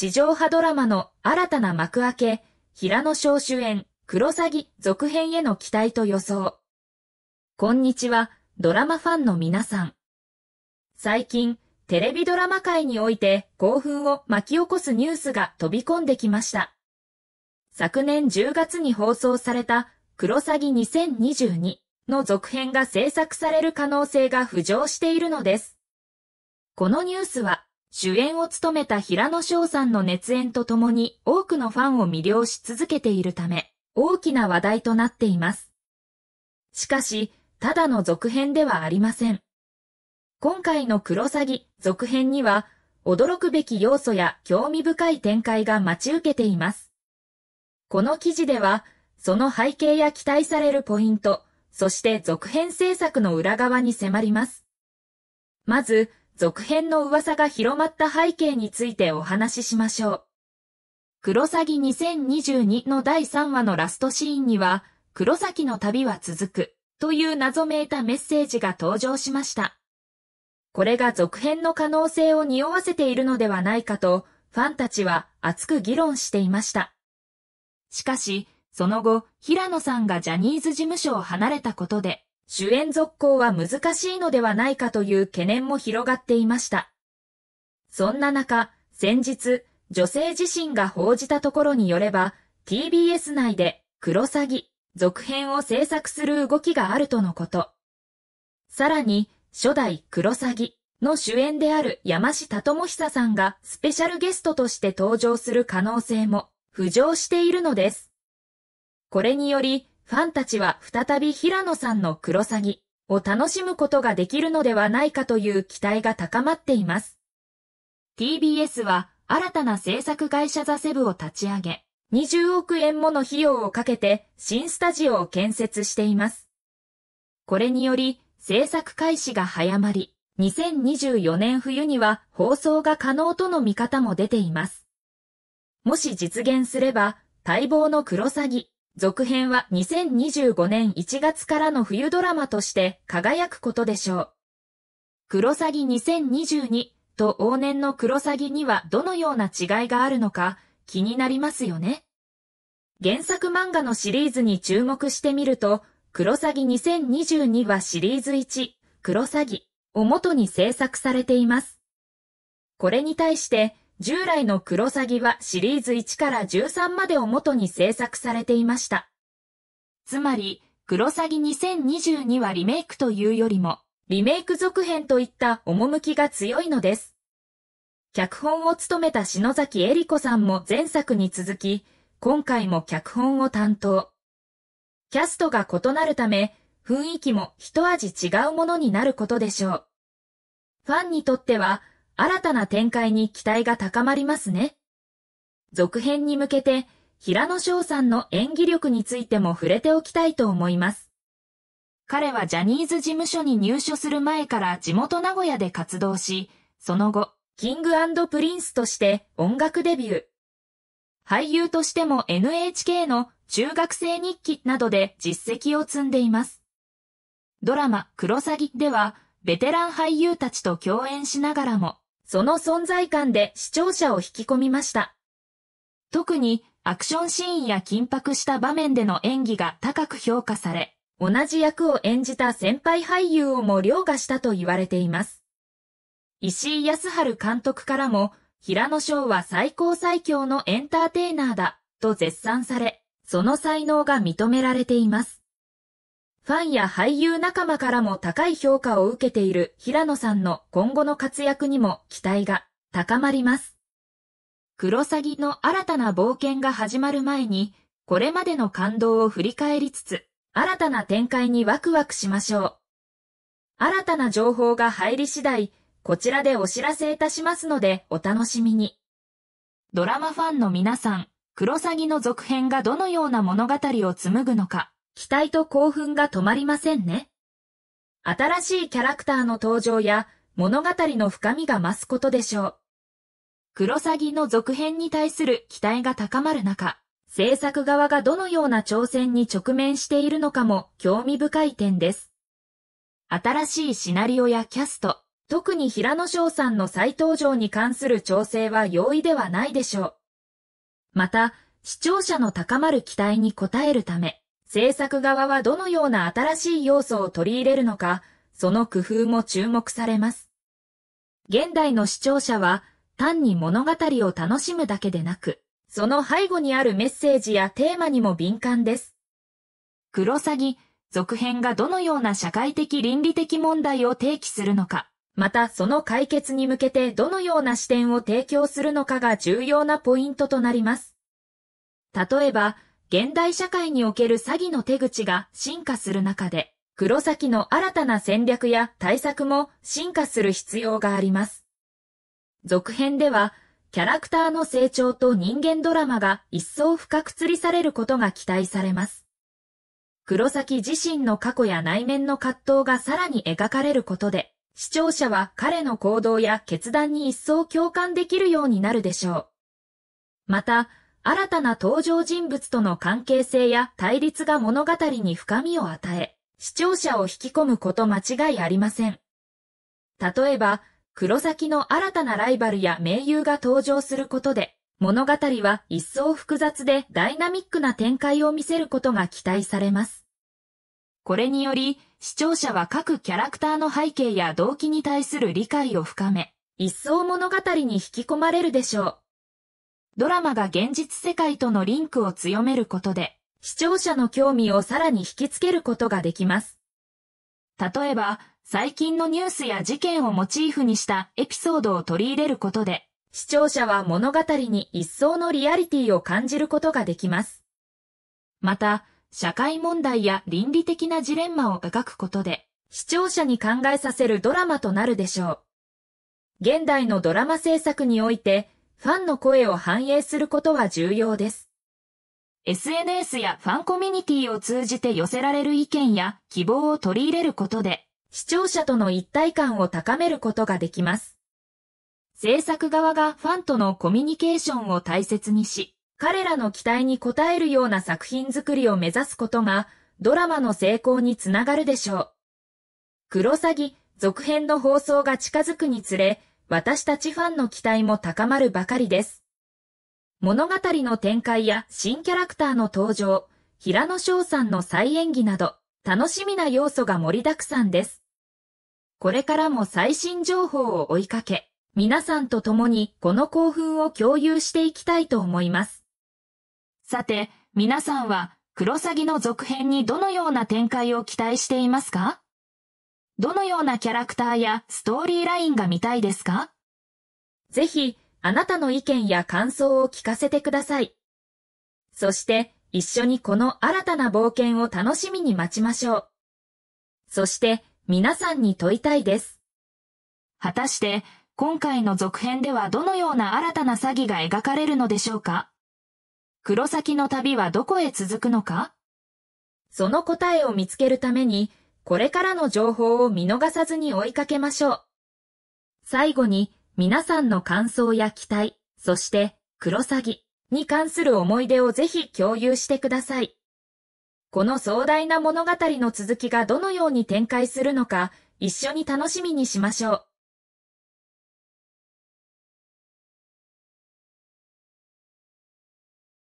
地上波ドラマの新たな幕開け、平野翔主演、クロサギ続編への期待と予想。こんにちは、ドラマファンの皆さん。最近、テレビドラマ界において興奮を巻き起こすニュースが飛び込んできました。昨年10月に放送されたクロサギ2022の続編が制作される可能性が浮上しているのです。このニュースは主演を務めた平野翔さんの熱演とともに多くのファンを魅了し続けているため、大きな話題となっています。しかし、ただの続編ではありません。今回のクロサギ続編には、驚くべき要素や興味深い展開が待ち受けています。この記事では、その背景や期待されるポイント、そして続編制作の裏側に迫ります。まず、続編の噂が広まった背景についてお話ししましょう。黒サギ2022の第3話のラストシーンには、黒崎の旅は続くという謎めいたメッセージが登場しました。これが続編の可能性を匂わせているのではないかと、ファンたちは熱く議論していました。しかし、その後、平野さんがジャニーズ事務所を離れたことで、主演続行は難しいのではないかという懸念も広がっていました。そんな中、先日、女性自身が報じたところによれば、TBS 内で、クロサギ、続編を制作する動きがあるとのこと。さらに、初代クロサギの主演である山下智久さんがスペシャルゲストとして登場する可能性も浮上しているのです。これにより、ファンたちは再び平野さんのクロサギを楽しむことができるのではないかという期待が高まっています。TBS は新たな制作会社ザセブを立ち上げ、20億円もの費用をかけて新スタジオを建設しています。これにより制作開始が早まり、2024年冬には放送が可能との見方も出ています。もし実現すれば、待望のクロサギ、続編は2025年1月からの冬ドラマとして輝くことでしょう。クロサギ2022と往年のクロサギにはどのような違いがあるのか気になりますよね。原作漫画のシリーズに注目してみると、クロサギ2022はシリーズ1、クロサギを元に制作されています。これに対して、従来のクロサギはシリーズ1から13までを元に制作されていました。つまり、クロサギ2022はリメイクというよりも、リメイク続編といった趣が強いのです。脚本を務めた篠崎恵里子さんも前作に続き、今回も脚本を担当。キャストが異なるため、雰囲気も一味違うものになることでしょう。ファンにとっては、新たな展開に期待が高まりますね。続編に向けて、平野紫耀さんの演技力についても触れておきたいと思います。彼はジャニーズ事務所に入所する前から地元名古屋で活動し、その後、キングプリンスとして音楽デビュー。俳優としても NHK の中学生日記などで実績を積んでいます。ドラマ、クロサギでは、ベテラン俳優たちと共演しながらも、その存在感で視聴者を引き込みました。特に、アクションシーンや緊迫した場面での演技が高く評価され、同じ役を演じた先輩俳優をも凌駕したと言われています。石井康春監督からも、平野翔は最高最強のエンターテイナーだ、と絶賛され、その才能が認められています。ファンや俳優仲間からも高い評価を受けている平野さんの今後の活躍にも期待が高まります。クロサギの新たな冒険が始まる前に、これまでの感動を振り返りつつ、新たな展開にワクワクしましょう。新たな情報が入り次第、こちらでお知らせいたしますのでお楽しみに。ドラマファンの皆さん、クロサギの続編がどのような物語を紡ぐのか、期待と興奮が止まりませんね。新しいキャラクターの登場や物語の深みが増すことでしょう。クロサギの続編に対する期待が高まる中、制作側がどのような挑戦に直面しているのかも興味深い点です。新しいシナリオやキャスト、特に平野翔さんの再登場に関する調整は容易ではないでしょう。また、視聴者の高まる期待に応えるため、制作側はどのような新しい要素を取り入れるのか、その工夫も注目されます。現代の視聴者は単に物語を楽しむだけでなく、その背後にあるメッセージやテーマにも敏感です。クロサギ、続編がどのような社会的倫理的問題を提起するのか、またその解決に向けてどのような視点を提供するのかが重要なポイントとなります。例えば、現代社会における詐欺の手口が進化する中で、黒崎の新たな戦略や対策も進化する必要があります。続編では、キャラクターの成長と人間ドラマが一層深く釣りされることが期待されます。黒崎自身の過去や内面の葛藤がさらに描かれることで、視聴者は彼の行動や決断に一層共感できるようになるでしょう。また、新たな登場人物との関係性や対立が物語に深みを与え、視聴者を引き込むこと間違いありません。例えば、黒崎の新たなライバルや盟友が登場することで、物語は一層複雑でダイナミックな展開を見せることが期待されます。これにより、視聴者は各キャラクターの背景や動機に対する理解を深め、一層物語に引き込まれるでしょう。ドラマが現実世界とのリンクを強めることで、視聴者の興味をさらに引きつけることができます。例えば、最近のニュースや事件をモチーフにしたエピソードを取り入れることで、視聴者は物語に一層のリアリティを感じることができます。また、社会問題や倫理的なジレンマを描くことで、視聴者に考えさせるドラマとなるでしょう。現代のドラマ制作において、ファンの声を反映することは重要です。SNS やファンコミュニティを通じて寄せられる意見や希望を取り入れることで、視聴者との一体感を高めることができます。制作側がファンとのコミュニケーションを大切にし、彼らの期待に応えるような作品作りを目指すことが、ドラマの成功につながるでしょう。クロサギ続編の放送が近づくにつれ、私たちファンの期待も高まるばかりです。物語の展開や新キャラクターの登場、平野翔さんの再演技など、楽しみな要素が盛りだくさんです。これからも最新情報を追いかけ、皆さんと共にこの興奮を共有していきたいと思います。さて、皆さんは、クロサギの続編にどのような展開を期待していますか？どのようなキャラクターやストーリーラインが見たいですか？ぜひ、あなたの意見や感想を聞かせてください。そして、一緒にこの新たな冒険を楽しみに待ちましょう。そして、皆さんに問いたいです。果たして、今回の続編ではどのような新たな詐欺が描かれるのでしょうか？黒崎の旅はどこへ続くのか？その答えを見つけるために、これからの情報を見逃さずに追いかけましょう。最後に、皆さんの感想や期待、そして、クロサギに関する思い出をぜひ共有してください。この壮大な物語の続きがどのように展開するのか、一緒に楽しみにしましょう。